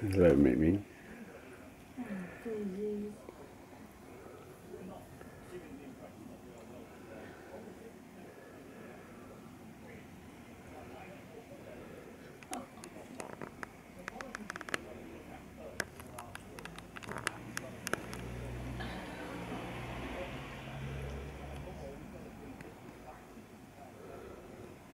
Hello, Mimi.